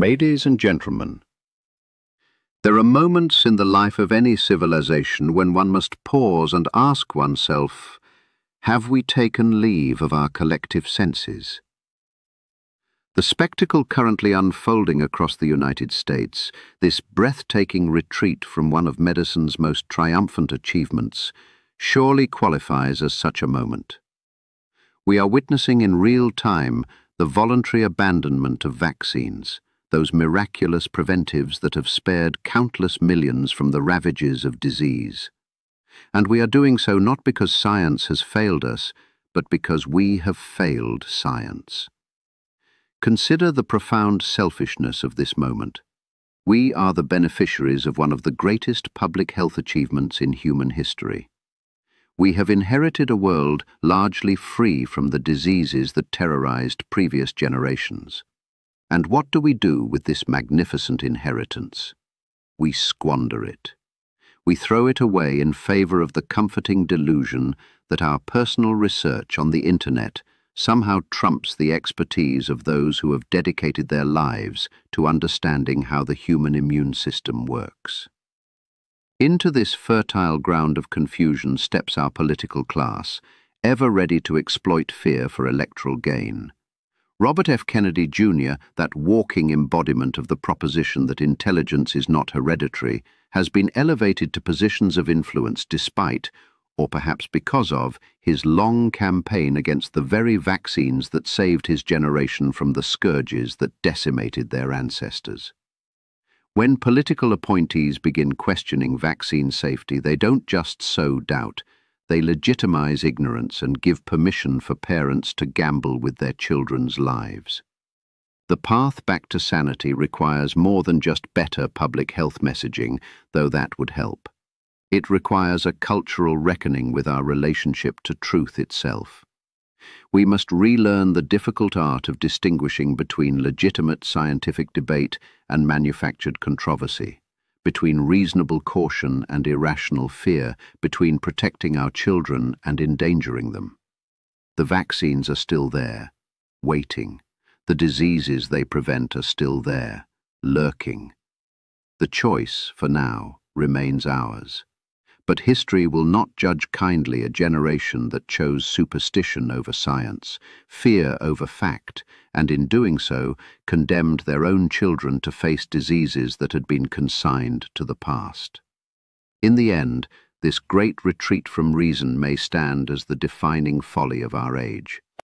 Ladies and gentlemen, there are moments in the life of any civilization when one must pause and ask oneself, have we taken leave of our collective senses? The spectacle currently unfolding across the United States, this breathtaking retreat from one of medicine's most triumphant achievements, surely qualifies as such a moment. We are witnessing in real time the voluntary abandonment of vaccines, those miraculous preventives that have spared countless millions from the ravages of disease. And we are doing so not because science has failed us, but because we have failed science. Consider the profound selfishness of this moment. We are the beneficiaries of one of the greatest public health achievements in human history. We have inherited a world largely free from the diseases that terrorized previous generations. And what do we do with this magnificent inheritance? We squander it. We throw it away in favor of the comforting delusion that our personal research on the Internet somehow trumps the expertise of those who have dedicated their lives to understanding how the human immune system works. Into this fertile ground of confusion steps our political class, ever ready to exploit fear for electoral gain. Robert F. Kennedy Jr., that walking embodiment of the proposition that intelligence is not hereditary, has been elevated to positions of influence despite, or perhaps because of, his long campaign against the very vaccines that saved his generation from the scourges that decimated their ancestors. When political appointees begin questioning vaccine safety, they don't just sow doubt, they legitimize ignorance and give permission for parents to gamble with their children's lives. The path back to sanity requires more than just better public health messaging, though that would help. It requires a cultural reckoning with our relationship to truth itself. We must relearn the difficult art of distinguishing between legitimate scientific debate and manufactured controversy, between reasonable caution and irrational fear, between protecting our children and endangering them. The vaccines are still there, waiting. The diseases they prevent are still there, lurking. The choice, for now, remains ours. But history will not judge kindly a generation that chose superstition over science, fear over fact, and in doing so condemned their own children to face diseases that had been consigned to the past. In the end, this great retreat from reason may stand as the defining folly of our age.